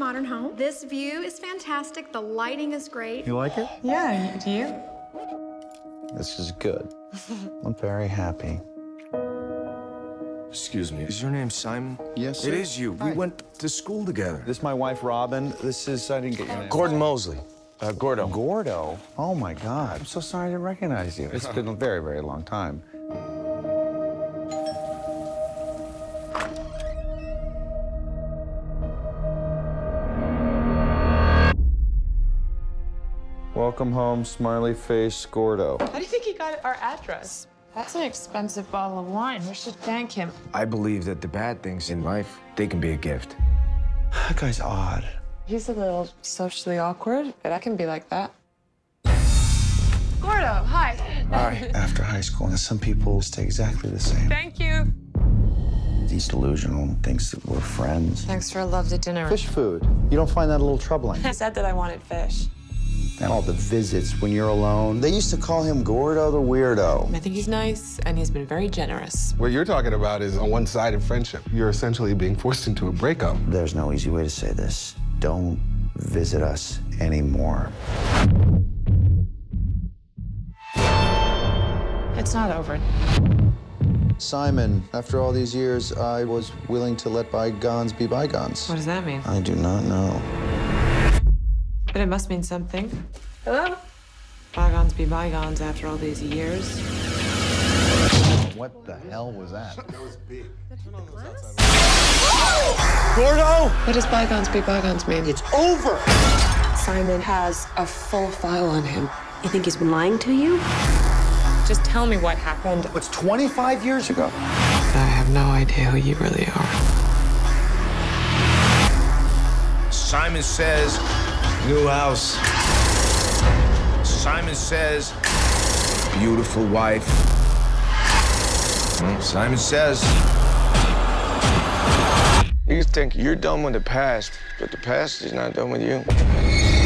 modern home. This view is fantastic. The lighting is great. You like it? Yeah, do you? This is good. I'm very happy. Excuse me, is your name Simon? Yes, It sir. is you. We went to school together. This is my wife, Robin. This is, I didn't get your name. Gordon Mosley. Uh, Gordo. Gordo. Oh my God. I'm so sorry I didn't recognize you. It's been a very, very long time. Welcome home, smiley face, Gordo. How do you think he got our address? That's an expensive bottle of wine. We should thank him. I believe that the bad things in life, they can be a gift. That guy's odd. He's a little socially awkward, but I can be like that. Gordo, hi. Hi. After high school, some people stay exactly the same. Thank you. He's delusional and thinks that we're friends. Thanks for a lovely dinner. Fish food. You don't find that a little troubling? I said that I wanted fish. And all the visits when you're alone. They used to call him Gordo the Weirdo. I think he's nice, and he's been very generous. What you're talking about is a one-sided friendship. You're essentially being forced into a breakup. There's no easy way to say this. Don't visit us anymore. It's not over. Simon, after all these years, I was willing to let bygones be bygones. What does that mean? I do not know. But it must mean something. Hello? Bygones be bygones after all these years. What the hell was that? That was big. Gordo! What does bygones be bygones mean? It's over! Simon has a full file on him. You think he's been lying to you? Just tell me what happened. It's 25 years ago. I have no idea who you really are. Simon says, new house. Simon says, beautiful wife. Hmm, Simon says, you think you're done with the past, but the past is not done with you.